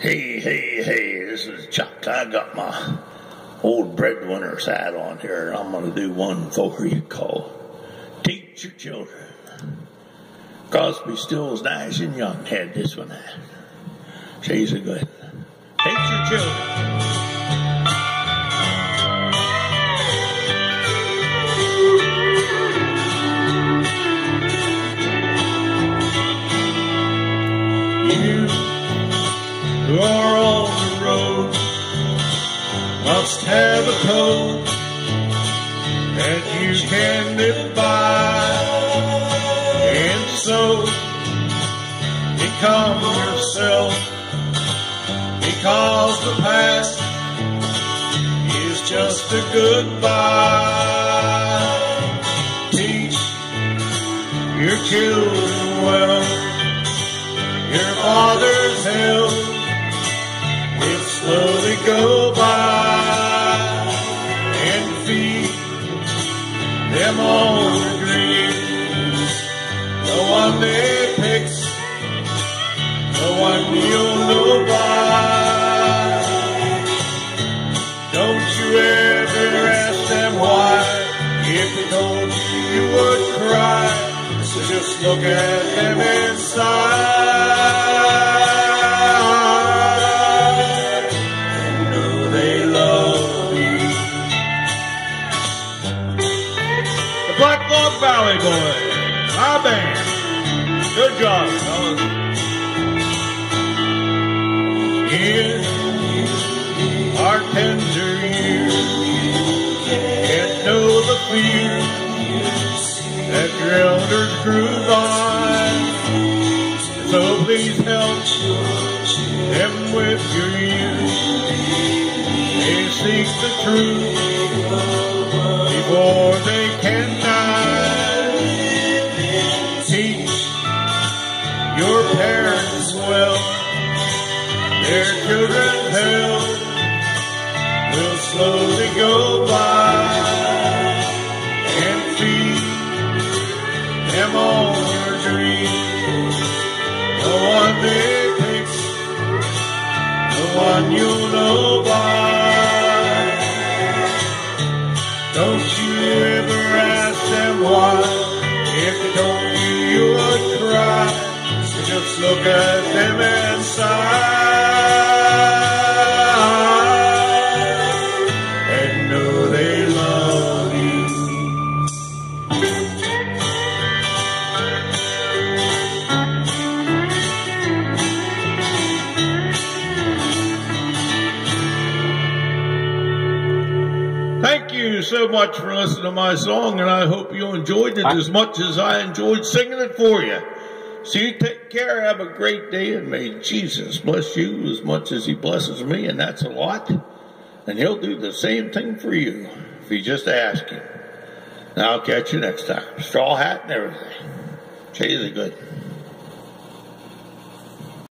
Hey, hey, hey, this is Chuck. I got my old breadwinner's hat on here, and I'm going to do one for you called Teach Your Children. Crosby, Stills, Nash, and Young had this one. She's a good. Teach your children. On the road must have a code that you can live by. And so become yourself because the past is just a goodbye. Teach your children well your father's The one. Don't you ever ask them why. If you would cry. So just look at them inside and know they love you. The Black Log Valley Boys, my band. Good job, fellas. In our tender years, can't know the fear that your elders grew by. So please help them with your youth. They seek the truth before they can your parents well, their children's hell will slowly go by and feed them all your dreams. The one they pick, the one you'll know by. Don't you ever ask them why. If they told Just look at them inside and know they love you. Thank you so much for listening to my song, and I hope you enjoyed it as much as I enjoyed singing it for you. So you take care, have a great day, and may Jesus bless you as much as he blesses me, and that's a lot. And he'll do the same thing for you if you just ask him. Now I'll catch you next time. Straw hat and everything. Chase it good.